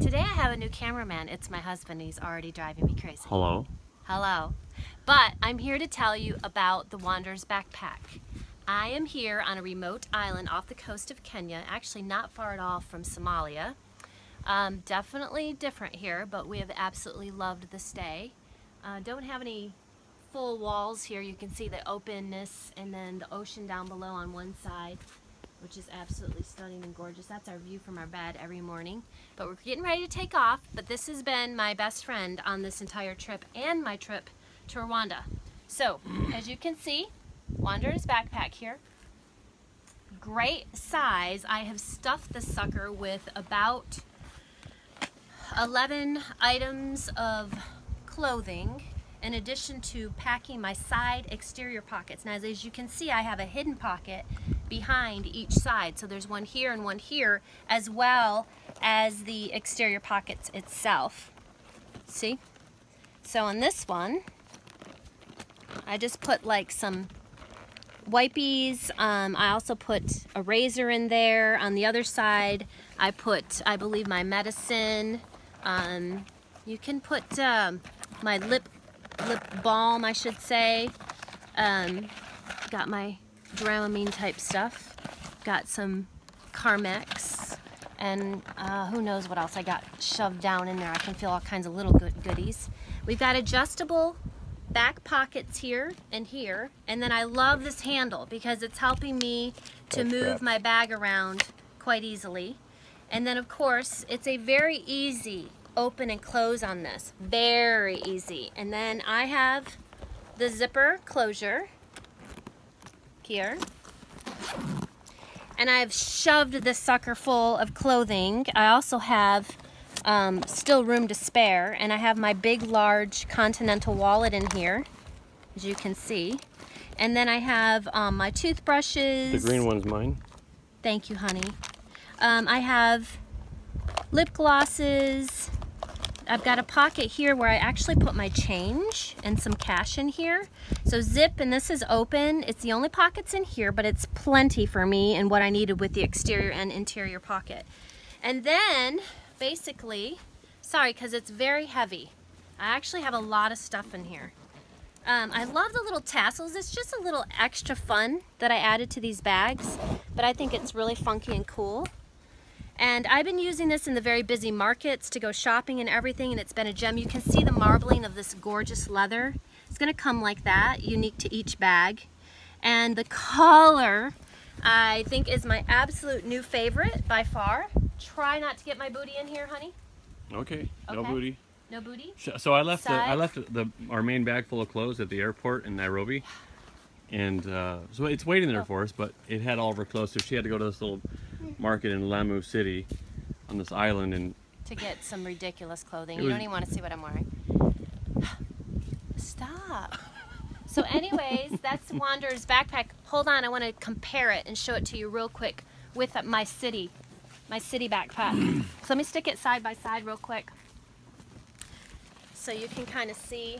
Today I have a new cameraman. It's my husband. He's already driving me crazy. Hello. Hello. But I'm here to tell you about the Wanderer's Backpack. I am here on a remote island off the coast of Kenya, actually not far at all from Somalia. Um, definitely different here, but we have absolutely loved the stay. Uh, don't have any full walls here. You can see the openness and then the ocean down below on one side which is absolutely stunning and gorgeous. That's our view from our bed every morning. But we're getting ready to take off, but this has been my best friend on this entire trip and my trip to Rwanda. So, as you can see, Wanderer's backpack here. Great size. I have stuffed this sucker with about 11 items of clothing in addition to packing my side exterior pockets. Now as you can see I have a hidden pocket behind each side. So there's one here and one here as well as the exterior pockets itself. See? So on this one, I just put like some wipies. Um, I also put a razor in there. On the other side, I put, I believe, my medicine. Um, you can put um, my lip lip balm, I should say. Um, got my Dramamine type stuff. Got some Carmex. And uh, who knows what else I got shoved down in there. I can feel all kinds of little good goodies. We've got adjustable back pockets here and here. And then I love this handle because it's helping me to move my bag around quite easily. And then of course, it's a very easy open and close on this. Very easy. And then I have the zipper closure here. And I've shoved this sucker full of clothing. I also have um, still room to spare. And I have my big, large Continental wallet in here, as you can see. And then I have um, my toothbrushes. The green one's mine. Thank you, honey. Um, I have lip glosses, I've got a pocket here where I actually put my change and some cash in here. So zip, and this is open. It's the only pockets in here, but it's plenty for me and what I needed with the exterior and interior pocket. And then, basically, sorry, because it's very heavy. I actually have a lot of stuff in here. Um, I love the little tassels. It's just a little extra fun that I added to these bags, but I think it's really funky and cool. And I've been using this in the very busy markets to go shopping and everything, and it's been a gem. You can see the marbling of this gorgeous leather. It's gonna come like that, unique to each bag. And the color, I think is my absolute new favorite by far. Try not to get my booty in here, honey. Okay, no Okay. booty. No booty? So I left the, I left the our main bag full of clothes at the airport in Nairobi, and uh, so it's waiting there Oh. for us. But it had all of her clothes, so she had to go to this little market in Lamu City, on this island, and To get some ridiculous clothing. You was- don't even want to see what I'm wearing. Stop. So anyways, that's Wanderer's backpack. Hold on, I want to compare it and show it to you real quick with my city, my city backpack. so let me stick it side by side real quick. So you can kind of see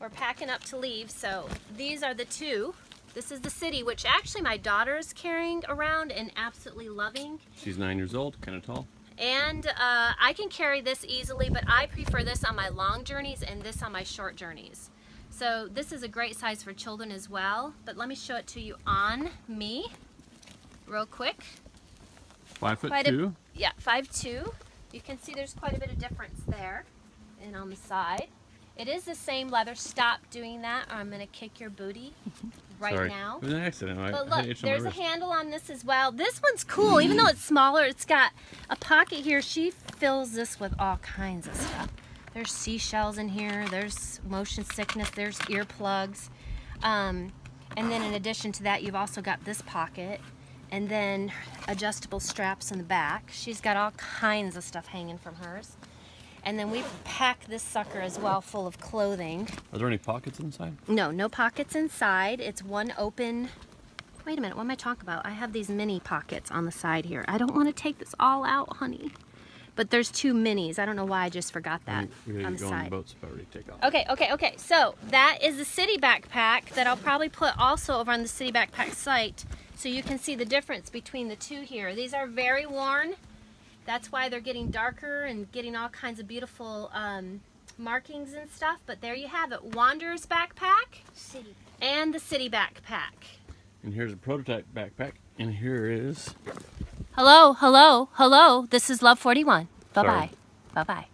we're packing up to leave. So these are the two. This is the city, which actually my daughter is carrying around and absolutely loving. she's nine years old, kind of tall. And uh, I can carry this easily, but I prefer this on my long journeys and this on my short journeys. So this is a great size for children as well, but let me show it to you on me real quick. Five foot Quite a- two. Yeah, 5'2". You can see there's quite a bit of difference there and on the side. It is the same leather. Stop doing that or I'm going to kick your booty right Sorry. now. It was an accident. I, But look, an itch on my there's a handle on this as well. This one's cool, even though it's smaller. It's got a pocket here. She fills this with all kinds of stuff. There's seashells in here. There's motion sickness. There's earplugs. Um, and then in addition to that, you've also got this pocket and then adjustable straps in the back. She's got all kinds of stuff hanging from hers. And then we pack this sucker as well full of clothing. Are there any pockets inside? No, no pockets inside. It's one open. Wait a minute, what am I talking about? I have these mini pockets on the side here. I don't want to take this all out, honey. But there's two minis. I don't know why I just forgot that on the side. boat's about take off. Okay, okay, okay. So that is the city backpack that I'll probably put also over on the city backpack site so you can see the difference between the two here. These are very worn That's why they're getting darker and getting all kinds of beautiful um, markings and stuff. But there you have it, Wanderer's backpack City. and the City backpack. And here's a prototype backpack. And here is Hello, hello, hello. This is Love 41. Bye-bye. Bye bye.